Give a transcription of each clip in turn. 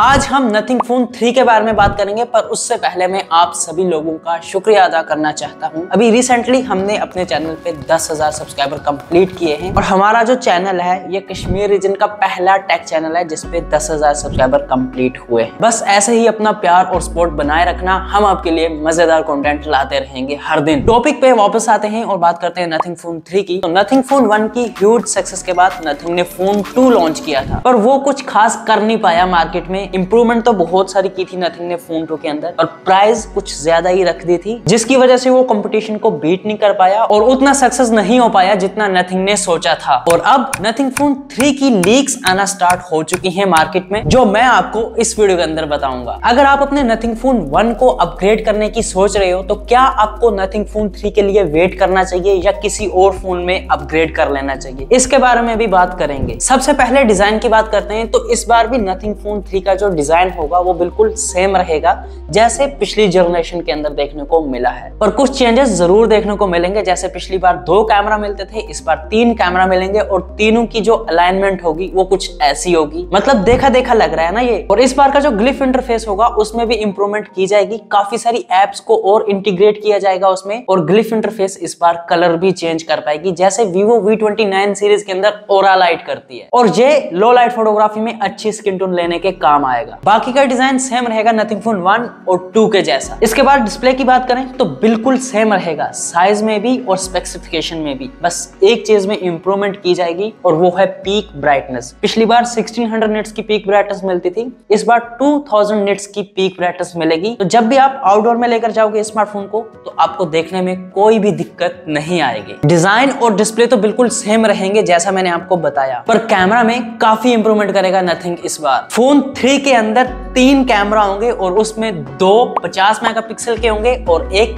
आज हम nothing Phone 3 के बारे में बात करेंगे पर उससे पहले मैं आप सभी लोगों का शुक्रिया अदा करना चाहता हूँ। अभी रिसेंटली हमने अपने चैनल पे 10,000 सब्सक्राइबर कंप्लीट किए हैं और हमारा जो चैनल है ये कश्मीर रीजन का पहला टेक चैनल है जिसपे 10,000 सब्सक्राइबर कंप्लीट हुए बस ऐसे ही अपना प्यार और सपोर्ट बनाए रखना हम आपके लिए मज़ेदार कॉन्टेंट लाते रहेंगे हर दिन। टॉपिक पे वापस आते हैं और बात करते हैं नथिंग फ़ोन थ्री की। तो नथिंग फ़ोन वन की ह्यूज सक्सेस के बाद नथिंग ने फ़ोन टू लॉन्च किया था पर वो कुछ खास कर नहीं पाया मार्केट में इंप्रूवमेंट तो बहुत सारी की थी नथिंग ने फ़ोन टू के अंदर, और प्राइस कुछ ज़्यादा ही रख दी थी, जिसकी वजह से वो कंपटीशन को बीट नहीं कर पाया और उतना सक्सेस नहीं हो पाया जितना नथिंग ने सोचा था। और अब नथिंग फ़ोन थ्री की लीक्स आना स्टार्ट हो चुकी है मार्केट में, जो मैं आपको इस वीडियो के अंदर बताऊँगा। अगर आप अपने नथिंग फ़ोन वन को अपग्रेड करने की सोच रहे हो तो क्या आपको नथिंग फ़ोन थ्री के लिए वेट करना चाहिए या किसी और फ़ोन में अपग्रेड कर लेना चाहिए? इसके बारे में भी बात करेंगे। सबसे पहले डिज़ाइन की बात करते हैं तो इस बार भी नथिंग फ़ोन थ्री का जो डिज़ाइन होगा, वो बिल्कुल सेम रहेगा जैसे पिछली जनरेशन के अंदर देखने को मिला है। पर कुछ चेंजेस ज़रूर देखने को मिलेंगे, जैसे पिछली बार दो कैमरा मिलते थे, इस बार तीन कैमरा मिलेंगे और तीनों की जो अलाइनमेंट होगी, वो कुछ ऐसी होगी। मतलब देखा देखा लग रहा है ना ये? और इस बार का जो ग्लिफ इंटरफेस होगा, उसमें भी इंप्रूवमेंट की जाएगी। काफ़ी सारी एप्स को और इंटीग्रेट किया जाएगा उसमें और ग्लिफ इंटरफेस इस बार कलर भी चेंज कर पाएगी, जैसे vivo V29 सीरीज़ के अंदर ओरा लाइट करती है। और ये लो लाइट फोटोग्राफी में अच्छी स्किन टोन लेने के काम आएगा। बाकी का डिज़ाइन सेम रहेगा नथिंग फ़ोन वन और टू के जैसा। इसके बाद डिस्प्ले की बात करें तो बिल्कुल सेम रहेगा साइज़ में भी और स्पेसिफिकेशन में भी। बस एक चीज़ में इंप्रूवमेंट की जाएगी और वो है पीक ब्राइटनेस पिछली बार 1600 निट्स की पीक ब्राइटनेस मिलती थी, इस बार 2000 निट्स की पीक ब्राइटनेस मिलेगी। तो जब भी आप आउटडोर में लेकर जाओगे स्मार्टफ़ोन को तो आपको देखने में कोई भी दिक्कत नहीं आएगी। डिज़ाइन और डिस्प्ले तो बिल्कुल सेम रहेंगे, जैसा मैंने आपको बताया। पर कैमरा में काफ़ी इंप्रूवमेंट करेगा नथिंग इस बार। फ़ोन थ्री के अंदर तीन कैमरा होंगे और उसमें दो 50 मेगापिक्सल के होंगे और एक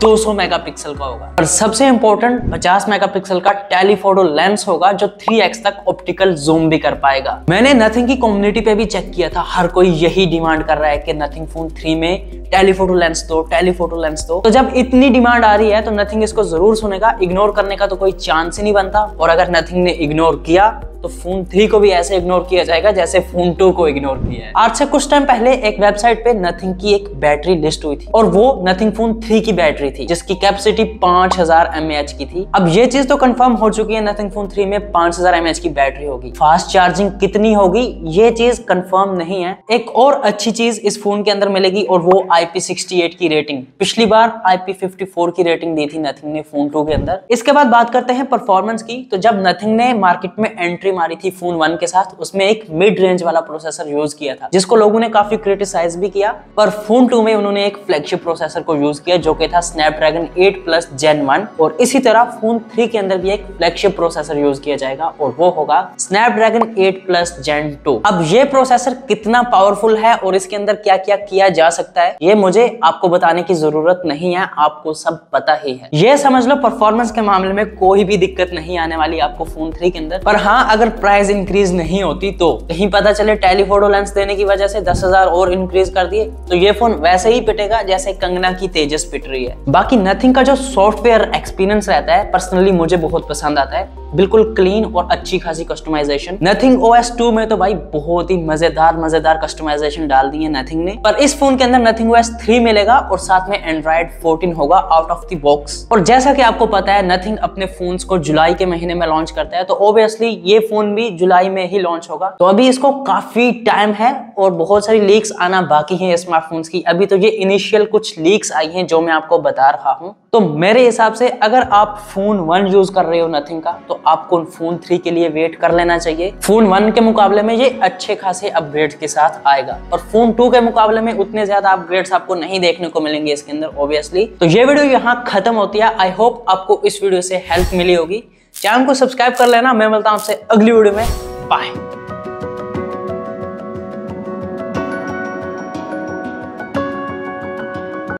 200 मेगापिक्सल का होगा। और सबसे इंपॉर्टेंट 50 मेगापिक्सल का टेलीफोटो लेंस होगा जो 3x तक ऑप्टिकल जूम भी कर पाएगा। मैंने नथिंग की कम्युनिटी पे भी चेक किया था। हर कोई यही डिमांड कर रहा है कि नथिंग फ़ोन 3 में टेलीफोटो लेंस दो टेलीफोटो लेंस दो। तो जब इतनी डिमांड आ रही है तो नथिंग इसको ज़रूर सुनेगा। इग्नोर करने का तो कोई चांस ही नहीं बनता। और अगर नथिंग ने इग्नोर किया तो फ़ोन थ्री को भी ऐसे इग्नोर किया जाएगा जैसे फ़ोन टू को इग्नोर किया है। आज से कुछ टाइम पहले एक वेबसाइट पे नथिंग की एक बैटरी लिस्ट हुई थी और वो नथिंग फ़ोन थ्री की बैटरी थी, जिसकी कैपेसिटी पाँच हज़ार की थी। अब ये चीज़ तो कंफर्म हो चुकी है नथिंग फ़ोन थ्री में पाँच हज़ार की बैटरी होगी। फास्ट चार्जिंग कितनी होगी, ये चीज़ कंफर्म नहीं है। एक और अच्छी चीज़ इस फ़ोन के अंदर मिलेगी और वो IP68 की रेटिंग पिछली बार IP54 की रेटिंग दी थी नथिंग ने फ़ोन टू के अंदर। इसके बाद बात करते हैं परफॉर्मेंस की। तो जब नथिंग ने मार्केट में एंट्री मारी थी फ़ोन वन के साथ, उसमें एक मिड रेंज वाला प्रोसेसर यूज़ किया था, जिसको लोगों ने काफ़ी क्रिटिसाइज भी किया, पर फ़ोन टू में उन्होंने एक फ्लैगशिप प्रोसेसर को यूज़ किया, जो कि था स्नैपड्रैगन 8 प्लस जेन वन और इसी तरह फ़ोन थ्री के अंदर भी एक फ्लैगशिप प्रोसेसर यूज़ किया जाएगा, और वो होगा स्नैपड्रैगन 8 प्लस जेन टू अब ये प्रोसेसर कितना पावरफुल है, और इसके अंदर क्या क्या किया जा सकता है, ये मुझे आपको बताने की ज़रूरत नहीं है, आपको सब पता ही है। ये समझ लो परफॉर्मेंस के मामले में कोई भी दिक्कत नहीं आने वाली आपको फ़ोन थ्री के अंदर। पर हाँ अगर प्राइस इंक्रीज नहीं होती तो कहीं पता चले टेलीफोटो लेंस देने की वजह से दस हज़ार और इंक्रीज कर दिए तो ये फ़ोन वैसे ही पिटेगा जैसे कंगना की तेजस पिट रही है। बाकी नथिंग का जो सॉफ्टवेयर एक्सपीरियंस रहता है पर्सनली मुझे बहुत पसंद आता है। बिल्कुल क्लीन और अच्छी खासी customisation Nothing O S two में तो भाई बहुत ही मज़ेदार मज़ेदार कस्टमाइजेशन डाल दी है नथिंग ने। पर इस फ़ोन के अंदर नथिंग ओ एस थ्री मिलेगा और साथ में एंड्रॉइड 14 होगा आउट ऑफ़ द बॉक्स और जैसा कि आपको पता है नथिंग अपने फ़ोन को जुलाई के महीने में लॉन्च करता है तो ऑब्वियसली ये फ़ोन भी जुलाई में ही लॉन्च होगा। तो अभी इसको काफ़ी टाइम है और बहुत सारी लीक्स आना बाकी है स्मार्टफोन्स की। अभी तो ये इनिशियल कुछ लीक्स आई हैं जो मैं आपको बता रहा हूँ। तो मेरे हिसाब से अगर आप फ़ोन वन यूज़ कर रहे हो नथिंग का तो आपको फ़ोन थ्री के लिए वेट कर लेना चाहिए। फ़ोन वन के मुकाबले में ये अच्छे खासे अपग्रेड के साथ आएगा। और फ़ोन टू के मुकाबले में उतने ज़्यादा अपग्रेड्स आपको नहीं देखने को मिलेंगे इसके अंदर ऑब्वियसली तो ये वीडियो यहाँ खत्म होती है। आई होप आपको इस वीडियो से हेल्प मिली होगी। चैनल को सब्सक्राइब कर लेना। मैं मिलता हूँ आपसे अगली वीडियो में। बाय